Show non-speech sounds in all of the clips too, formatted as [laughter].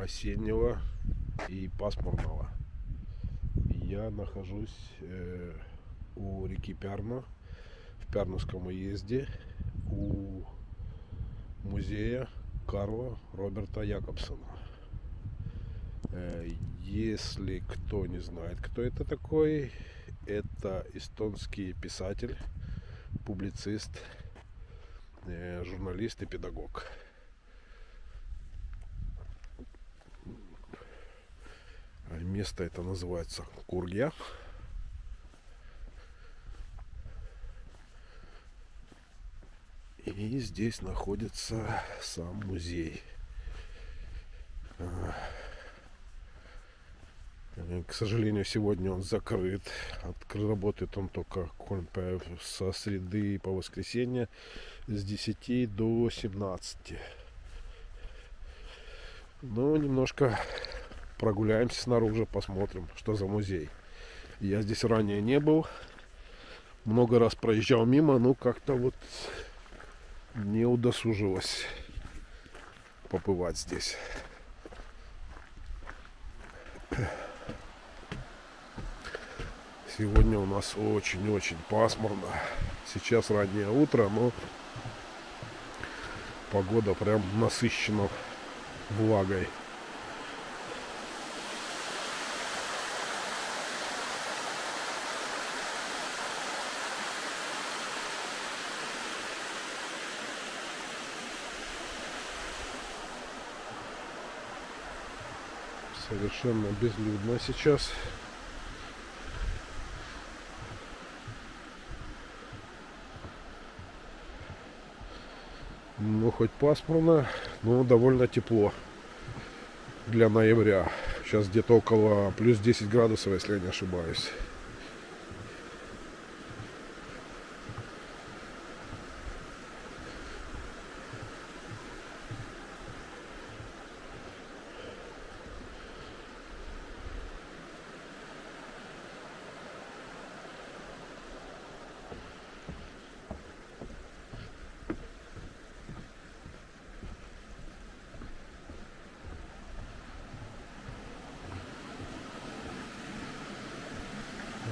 Осеннего и пасмурного. Я нахожусь э, у реки Пярна, в Пярновском уезде, у музея Карла Роберта Якобсона. Э, если кто не знает, кто это такой, это эстонский писатель, публицист, э, журналист и педагог. Место это называется Кургя. И здесь находится сам музей. А, к сожалению, сегодня он закрыт. Открыт, работает он только со среды по воскресенье с 10 до 17. Ну, немножко прогуляемся снаружи, посмотрим, что за музей. Я здесь ранее не был. Много раз проезжал мимо, но как-то вот не удосужилось побывать здесь. Сегодня у нас очень-очень пасмурно. Сейчас раннее утро, но погода прям насыщена влагой. Совершенно безлюдно сейчас. Ну, хоть пасмурно, но довольно тепло для ноября. Сейчас где-то около плюс 10 градусов, если я не ошибаюсь.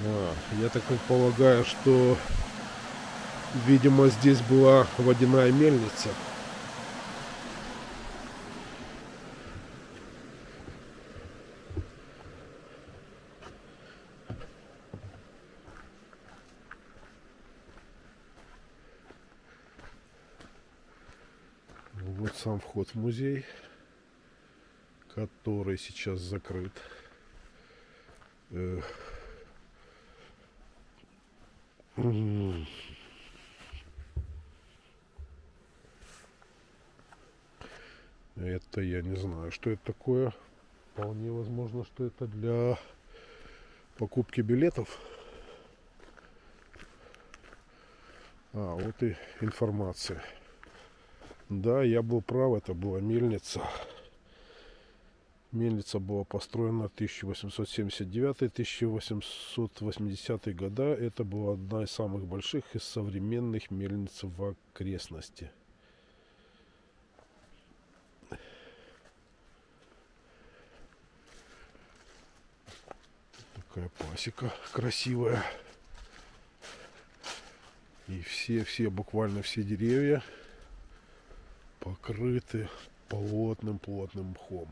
А, я так предполагаю, что, видимо, здесь была водяная мельница. Вот сам вход в музей, который сейчас закрыт. Это я не знаю, что это такое. Вполне возможно, что это для покупки билетов. А, вот и информация. Да, я был прав, это была мельница. Мельница была построена 1879-1880 года. Это была одна из самых больших из современных мельниц в окрестности. Такая пасека красивая. И все-все, буквально все деревья покрыты плотным-плотным мхом.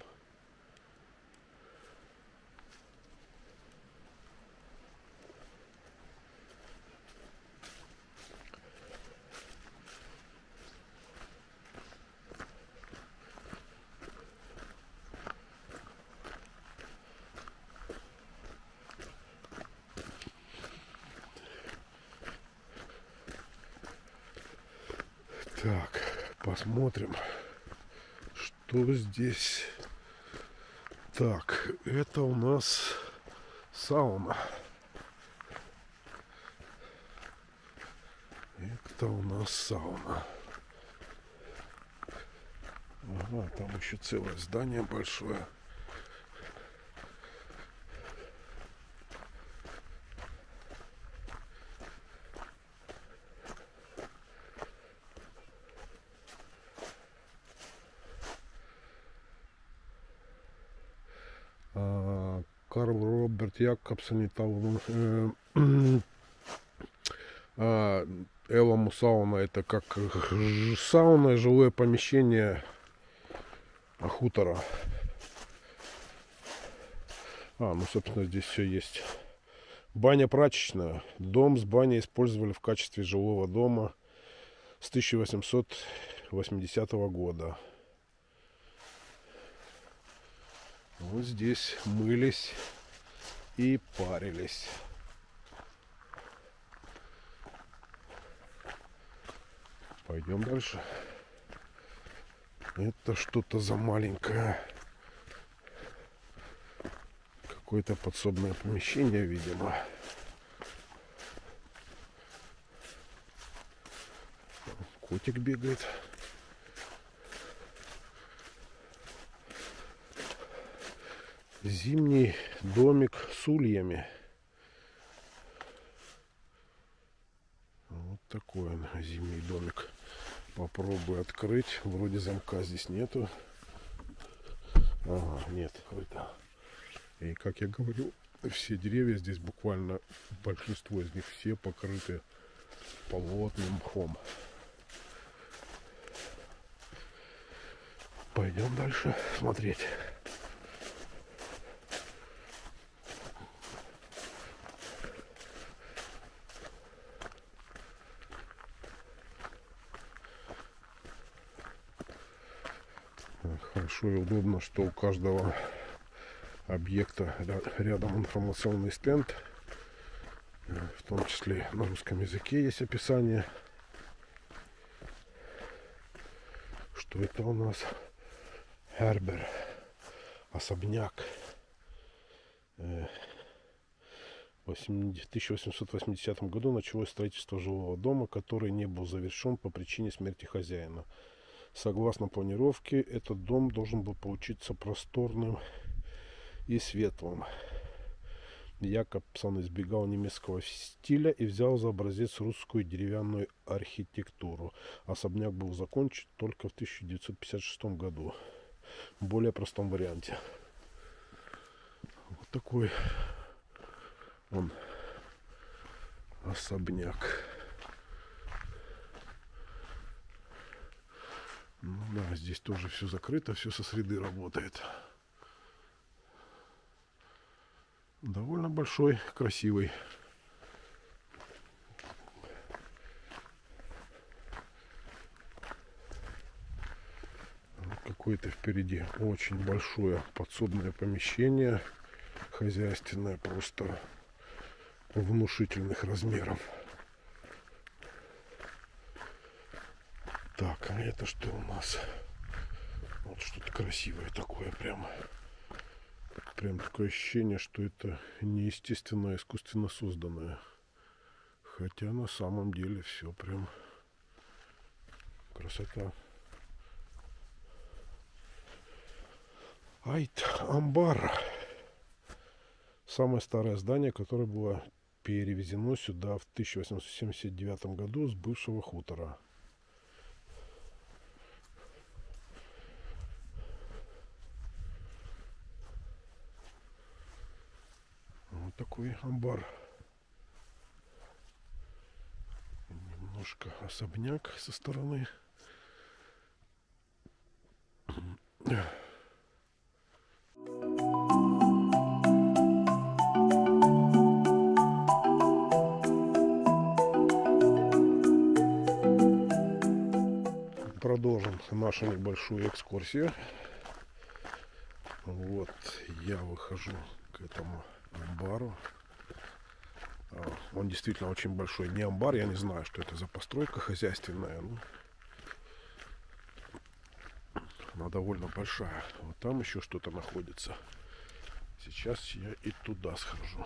Так, посмотрим, что здесь. Так, это у нас сауна. Это у нас сауна. Ага, там еще целое здание большое. Карл Роберт Якобсон и там, э, [clears throat] а, сауна это как сауна, жилое помещение хутора. А, ну, собственно, здесь все есть. Баня прачечная. Дом с баней использовали в качестве жилого дома с 1880 года. Вот здесь мылись и парились. Пойдем дальше. Это что-то за маленькое. Какое-то подсобное помещение, видимо. Котик бегает. Зимний домик с ульями. Вот такой он, зимний домик. Попробую открыть. Вроде замка здесь нету. Ага, нет, открыто. И как я говорю, все деревья здесь буквально, большинство из них все покрыты полотным мхом. Пойдем дальше смотреть. Хорошо и удобно, что у каждого объекта рядом информационный стенд. В том числе на русском языке есть описание. Что это у нас? Хербер. Особняк. Э, в 1880 году началось строительство жилого дома, который не был завершен по причине смерти хозяина. Согласно планировке, этот дом должен был получиться просторным и светлым. Якобсон избегал немецкого стиля и взял за образец русскую деревянную архитектуру. Особняк был закончен только в 1956 году. В более простом варианте. Вот такой он особняк. Ну да, здесь тоже все закрыто, все со среды работает. довольно большой, красивый. Какое-то впереди очень большое подсобное помещение, хозяйственное просто внушительных размеров. Так, а это что у нас? Вот что-то красивое такое прямо прям такое ощущение, что это неестественно, а искусственно созданное. Хотя на самом деле все прям красота. Айт Амбар. Самое старое здание, которое было перевезено сюда в 1879 году с бывшего хутора. Такой амбар. Немножко особняк со стороны. Продолжим нашу небольшую экскурсию. Вот я выхожу к этому амбару. А, он действительно очень большой. Не амбар, я не знаю, что это за постройка хозяйственная. Ну, она довольно большая. Вот там еще что-то находится. Сейчас я и туда схожу.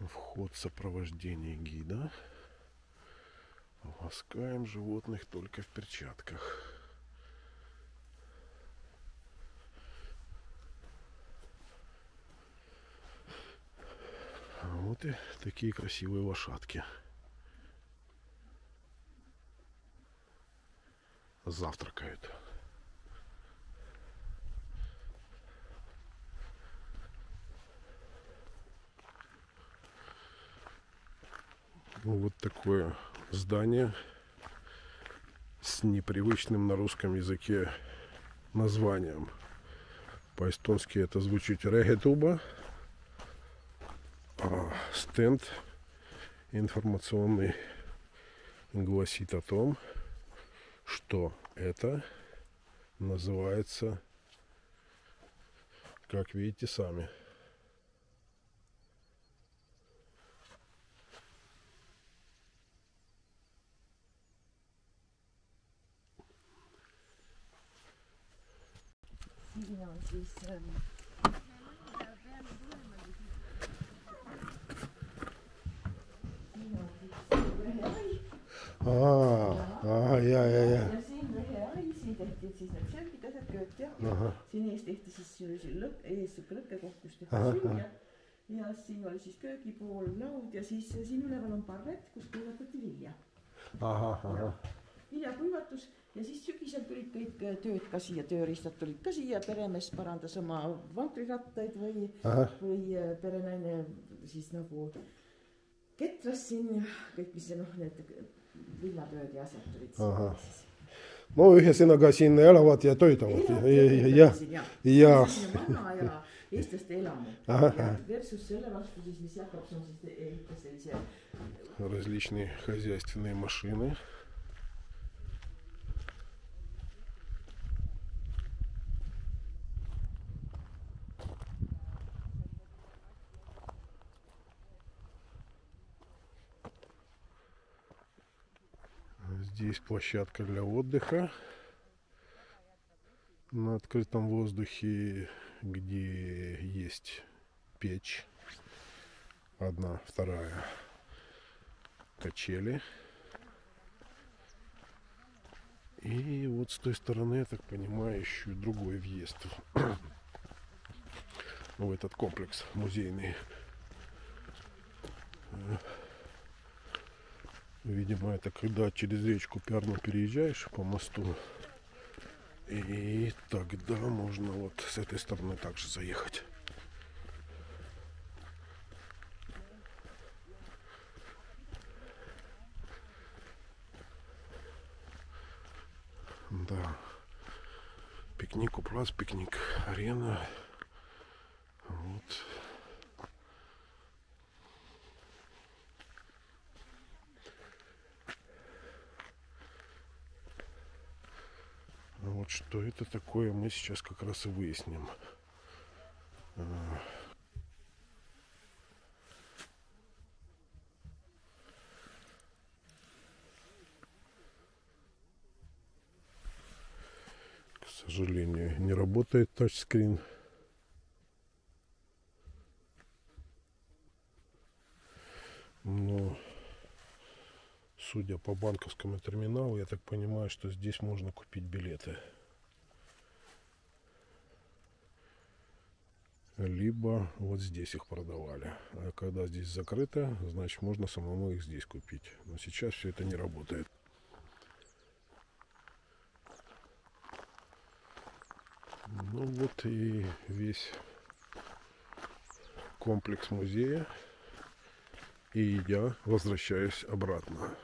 Вход сопровождения гида. Ласкаем животных только в перчатках. А вот и такие красивые лошадки. Завтракают. Ну, вот такое здание с непривычным на русском языке названием. По-эстонски это звучит Регетуба. А стенд информационный гласит о том, что это называется, как видите сами, siin on siis ähm, siin Aa, aa, ja, ja, ja. ja siin rehehai, siin tehti siis need söögid, asjad, kööd ja siin ees tehti siis selline lõk-, ees siuke lõkkekoht, kus tehti süüa. ja siin oli siis köögipool, laud ja siis siin üleval on parvet, kus kuivatati vilja. Viljakuivatus ja siis sügisel tulid kõik äh, tööd ka siia , tööriistad tulid ka siia , peremees parandas oma vankrirattaid või Ahah. või äh, perenaine siis nagu ketras siin ja kõik , mis see noh , need viljatööd ja asjad tulid Ahah. siis . no ühesõnaga siin elavad ja töötavad ja , ja , ja , ja vana ja eestlaste elamu Ahah. ja versus selle vastu siis , mis Jakobson siis ehitas sellise различные хозяйственные машины. Здесь площадка для отдыха на открытом воздухе, где есть печь. Одна, вторая качели. И вот с той стороны, я так понимаю, еще другой въезд в этот комплекс музейный. Видимо, это когда через речку Пярну переезжаешь по мосту. И тогда можно вот с этой стороны также заехать. Да. Пикник, Уплас, пикник, арена. Вот. А вот что это такое, мы сейчас как раз и выясним. К сожалению, не работает тачскрин. Но, судя по банковскому терминалу, я так понимаю, что здесь можно купить билеты. Либо вот здесь их продавали. А когда здесь закрыто, значит можно самому их здесь купить. Но сейчас все это не работает. Ну вот и весь комплекс музея. И я возвращаюсь обратно.